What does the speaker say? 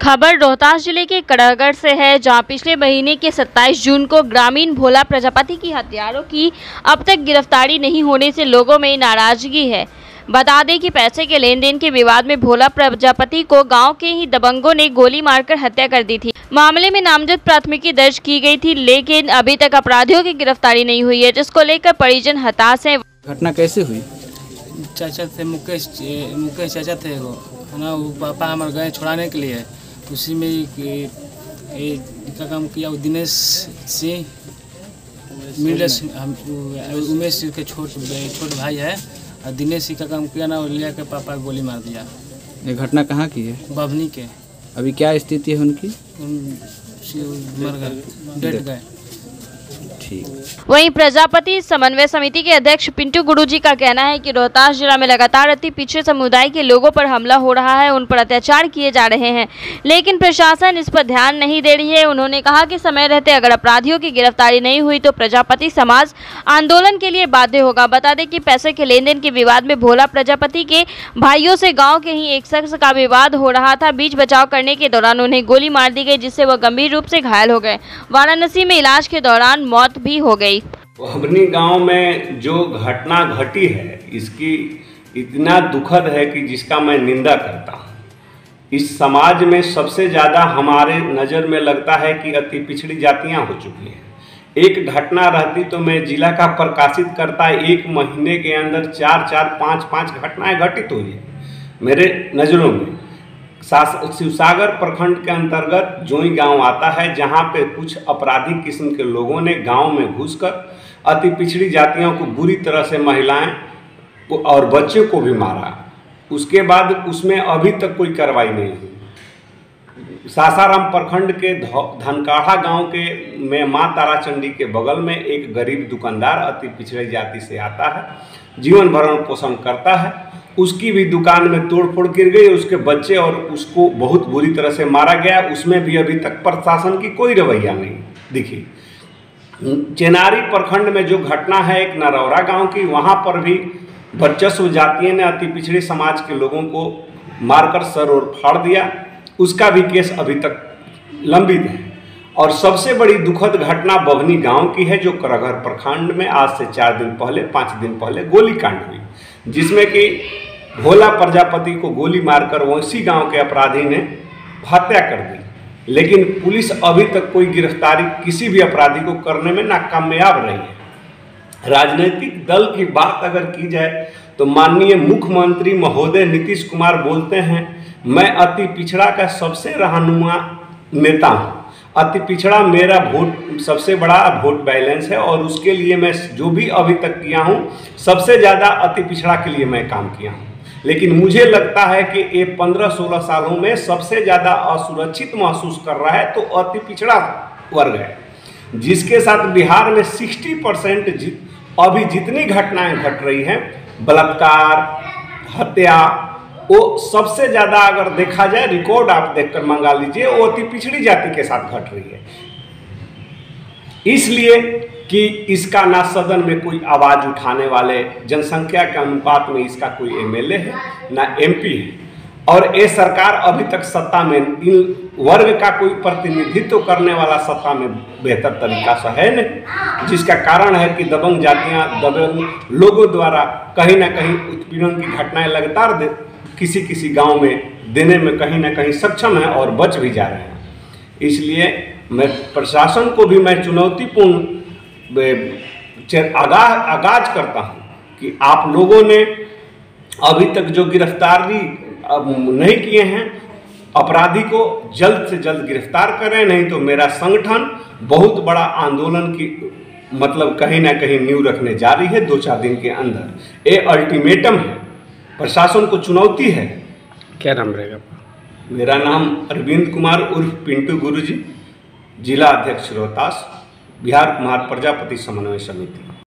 खबर रोहतास ज़िले के कड़ागढ़ से है जहाँ पिछले महीने के 27 जून को ग्रामीण भोला प्रजापति की हत्यारों की अब तक गिरफ्तारी नहीं होने से लोगों में नाराज़गी है। बता दें कि पैसे के लेन देन के विवाद में भोला प्रजापति को गाँव के ही दबंगों ने गोली मारकर हत्या कर दी थी। मामले में नामजद प्राथमिकी दर्ज की गई थी लेकिन अभी तक अपराधियों की गिरफ्तारी नहीं हुई है जिसको लेकर परिजन हताश हैं। घटना कैसे हुई? चाचा थे मुकेश मुकेश चाचा थे है ना? वो पापा हमारे गए छुड़ाने के लिए। उसी में कि- काम किया दिनेश सिंह। मिडस हम उमेश सिंह के छोट छोट भाई है। और दिनेश सिंह का काम किया ना और लिया के पापा को गोली मार दिया। ये घटना कहाँ की है? बभनी के। अभी क्या स्थिति है उनकी? उन मर गए डेट गए। वहीं प्रजापति समन्वय समिति के अध्यक्ष पिंटू गुरुजी का कहना है कि रोहतास जिला में लगातार अति पिछड़े समुदाय के लोगों पर हमला हो रहा है, उन पर अत्याचार किए जा रहे हैं। लेकिन प्रशासन इस पर ध्यान नहीं दे रही है। उन्होंने कहा कि समय रहते अगर अपराधियों की गिरफ्तारी नहीं हुई तो प्रजापति समाज आंदोलन के लिए बाध्य होगा। बता दें कि पैसे के लेन देन के विवाद में भोला प्रजापति के भाइयों से गाँव के ही एक शख्स का विवाद हो रहा था। बीच बचाव करने के दौरान उन्हें गोली मार दी गई, जिससे वह गंभीर रूप से घायल हो गए। वाराणसी में इलाज के दौरान मौत भी हो गई। अपनी गाँव में जो घटना घटी है, इसकी इतना दुखद है कि जिसका मैं निंदा करता हूँ। इस समाज में सबसे ज़्यादा हमारे नज़र में लगता है कि अति पिछड़ी जातियाँ हो चुकी हैं। एक घटना रहती तो मैं जिला का प्रकाशित करता, एक महीने के अंदर चार चार पाँच पाँच घटनाएँ घटित हुई है मेरे नज़रों में। शिवसागर प्रखंड के अंतर्गत जोई गाँव आता है, जहाँ पे कुछ अपराधी किस्म के लोगों ने गाँव में घुसकर अति पिछड़ी जातियों को बुरी तरह से महिलाएँ और बच्चे को भी मारा। उसके बाद उसमें अभी तक कोई कार्रवाई नहीं हुई। सासाराम प्रखंड के धनकाढ़ा गाँव के, में माँ ताराचंडी के बगल में एक गरीब दुकानदार अति पिछड़े जाति से आता है, जीवन भरण पोषण करता है। उसकी भी दुकान में तोड़फोड़ गिर गई, उसके बच्चे और उसको बहुत बुरी तरह से मारा गया। उसमें भी अभी तक प्रशासन की कोई रवैया नहीं दिखी। चेनारी प्रखंड में जो घटना है, एक नरौरा गाँव की, वहाँ पर भी वर्चस्व जातियों ने अति पिछड़े समाज के लोगों को मारकर सर और फाड़ दिया। उसका भी केस अभी तक लंबित है। और सबसे बड़ी दुखद घटना बभनी गाँव की है, जो करघर प्रखंड में आज से चार दिन पहले, पाँच दिन पहले गोली कांड हुई। जिसमें कि भोला प्रजापति को गोली मारकर उसी गाँव के अपराधी ने हत्या कर दी। लेकिन पुलिस अभी तक कोई गिरफ्तारी किसी भी अपराधी को करने में नाकामयाब रही है। राजनीतिक दल की बात अगर की जाए तो माननीय मुख्यमंत्री महोदय नीतीश कुमार बोलते हैं मैं अति पिछड़ा का सबसे रहनुमा नेता हूँ। अति पिछड़ा मेरा वोट सबसे बड़ा वोट बैलेंस है और उसके लिए मैं जो भी अभी तक किया हूँ सबसे ज़्यादा अति पिछड़ा के लिए मैं काम किया हूँ। लेकिन मुझे लगता है कि ये पंद्रह सोलह सालों में सबसे ज़्यादा असुरक्षित महसूस कर रहा है तो अति पिछड़ा वर्ग है जिसके साथ बिहार में 60 परसेंट जि, अभी जितनी घटनाएँ घट रही हैं बलात्कार हत्या वो सबसे ज़्यादा अगर देखा जाए रिकॉर्ड आप देखकर मंगा लीजिए, वो अति पिछड़ी जाति के साथ घट रही है। इसलिए कि इसका ना सदन में कोई आवाज़ उठाने वाले, जनसंख्या के अनुपात में इसका कोई एमएलए है, ना एमपी है। और ये सरकार अभी तक सत्ता में, इन वर्ग का कोई प्रतिनिधित्व करने वाला सत्ता में बेहतर तरीका से है नहीं, जिसका कारण है कि दबंग जातियाँ, दबंग लोगों द्वारा कहीं ना कहीं उत्पीड़न की घटनाएँ लगातार किसी किसी गाँव में देने में कहीं ना कहीं सक्षम है और बच भी जा रहे हैं। इसलिए मैं प्रशासन को भी मैं चुनौतीपूर्ण आगाह आगाज़ करता हूँ कि आप लोगों ने अभी तक जो गिरफ्तारी नहीं किए हैं, अपराधी को जल्द से जल्द गिरफ़्तार करें, नहीं तो मेरा संगठन बहुत बड़ा आंदोलन की मतलब कहीं ना कहीं न्यू रखने जा रही है दो चार दिन के अंदर। ये अल्टीमेटम है। प्रशासन को चुनौती है। क्या नाम रहेगा मेरा नाम अरविंद कुमार उर्फ़ पिंटू गुरुजी जिला अध्यक्ष रोहतास बिहार कुमार प्रजापति समन्वय समिति।